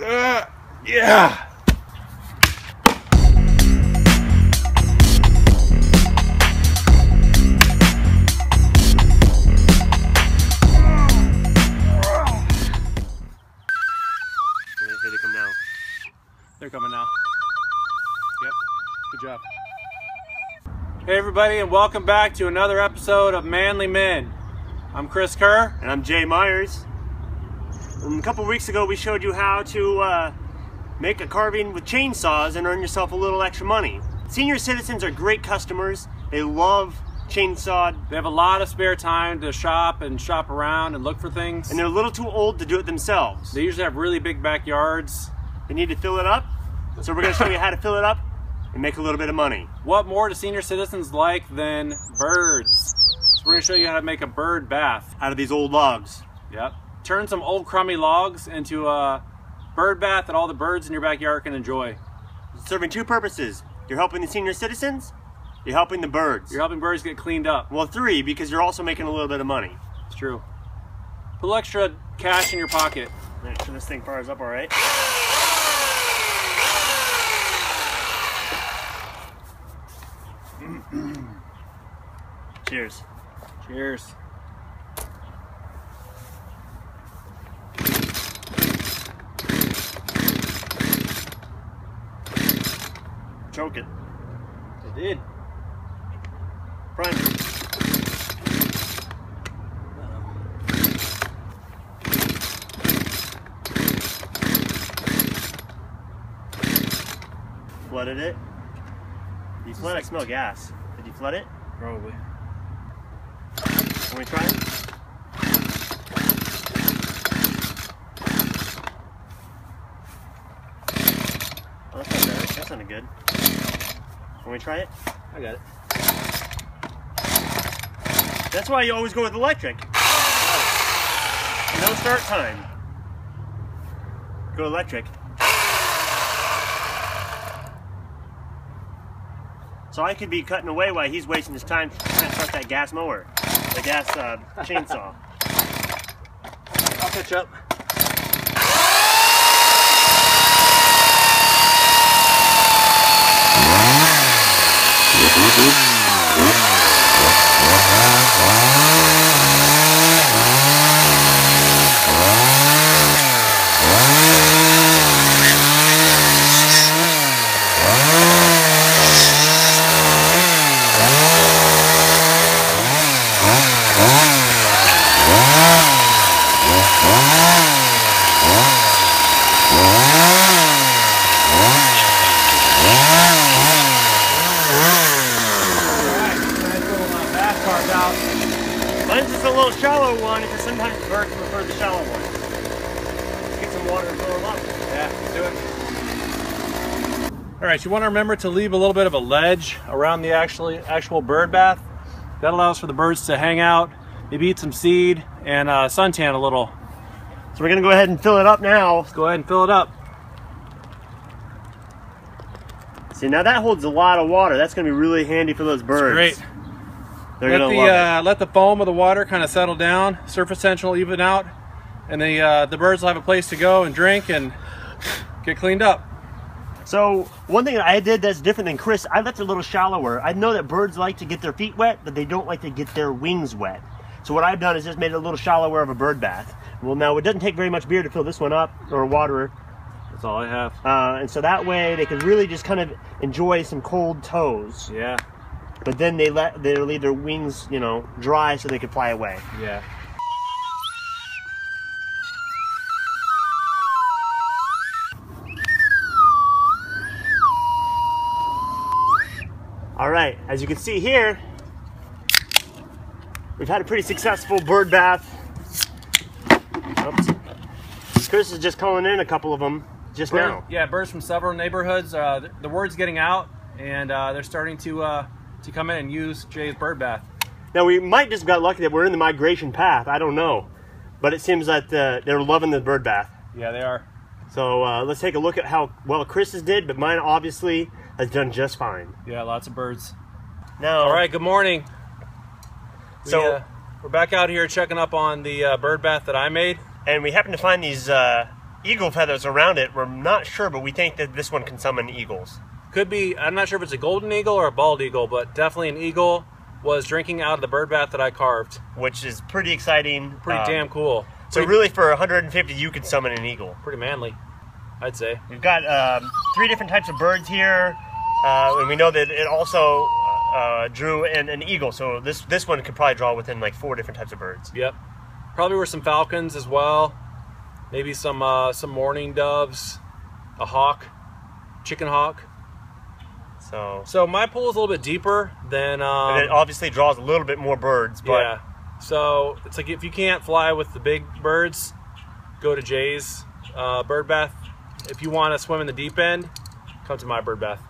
Uh, yeah. Here they come now. They're coming now. Yep. Good job. Hey, everybody, and welcome back to another episode of Manly Men. I'm Chris Kerr. And I'm Jay Meyers. Um, a couple weeks ago, we showed you how to uh, make a carving with chainsaws and earn yourself a little extra money. Senior citizens are great customers. They love chainsaw, They have a lot of spare time to shop and shop around and look for things. and they're a little too old to do it themselves. They usually have really big backyards. They need to fill it up. So we're going to show you how to fill it up and make a little bit of money. What more do senior citizens like than birds? So we're gonna show you how to make a bird bath. Out of these old logs. Yep. Turn some old crummy logs into a bird bath that all the birds in your backyard can enjoy. Serving two purposes. You're helping the senior citizens. You're helping the birds. You're helping birds get cleaned up. well, three, because you're also making a little bit of money. It's true. Put a little extra cash in your pocket. Make sure this thing fires up all right. Cheers. Cheers. Choke it. I did. Prime it. Flooded it. You flood? I smell gas. Did you flood it? Probably. Can we try it? Oh, that's not bad. That sounded good. Can we try it? I got it. That's why you always go with electric. No start time. Go electric. So I could be cutting away while he's wasting his time trying to start that gas mower, the gas uh, chainsaw. I'll catch up. Música little shallow one because sometimes birds prefer the shallow one. Get some water and fill them up. Yeah, let's do it. All right, you want to remember to leave a little bit of a ledge around the actually actual bird bath. That allows for the birds to hang out, maybe eat some seed, and uh, suntan a little. So we're gonna go ahead and fill it up now. Let's go ahead and fill it up. See now that holds a lot of water. That's gonna be really handy for those birds. Great. They're let gonna the love it. uh, let the foam of the water kind of settle down, surface tension will even out, and the uh, the birds will have a place to go and drink and get cleaned up. So one thing I did that's different than Chris, I left it a little shallower. I know that birds like to get their feet wet, but they don't like to get their wings wet. So what I've done is just made it a little shallower of a bird bath. Well, now it doesn't take very much beer to fill this one up, or water, That's all I have. uh, and so that way they can really just kind of enjoy some cold toes. Yeah, But then they let they leave their wings, you know, dry so they can fly away. yeah. All right, as you can see here, we've had a pretty successful bird bath. Oops. Chris is just calling in a couple of them just Bird- now. Yeah, birds from several neighborhoods. Uh, the, the word's getting out, and uh, they're starting to uh, to come in and use Jay's bird bath. Now we might just got lucky that we're in the migration path. I don't know, but it seems that uh, they're loving the bird bath. Yeah, they are. So uh, let's take a look at how well Chris's did, but mine obviously has done just fine. Yeah, lots of birds. Now, All right, good morning. We, So- uh, we're back out here checking up on the uh, bird bath that I made. and we happen to find these uh, eagle feathers around it. We're not sure, but we think that this one can summon eagles. Could be, I'm not sure if it's a golden eagle or a bald eagle, but definitely an eagle was drinking out of the bird bath that I carved. Which is pretty exciting. Pretty Um, damn cool. So Pretty, really, for 150, you can summon an eagle. pretty manly, I'd say. We've got um, three different types of birds here, uh, and we know that it also uh, drew an, an eagle. So this this one could probably draw within like four different types of birds. Yep. Probably were some falcons as well. Maybe some uh, some mourning doves, a hawk, chicken hawk. So So my pool is a little bit deeper than um, and it obviously draws a little bit more birds, but yeah. So it's like if you can't fly with the big birds, go to Jay's uh, bird bath. If you want to swim in the deep end, come to my bird bath.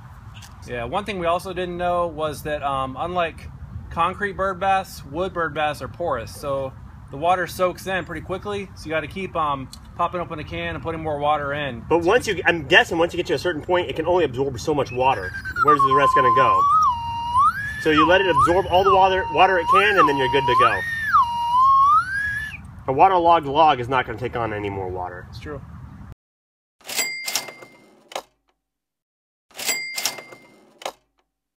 Yeah. One thing we also didn't know was that um, unlike concrete bird baths, wood bird baths are porous. So the water soaks in pretty quickly. So you got to keep um, popping open a can and putting more water in. But once you, I'm guessing once you get to a certain point, it can only absorb so much water. Where's the rest going to go? So you let it absorb all the water, water it can, and then you're good to go. A waterlogged log is not going to take on any more water. It's true.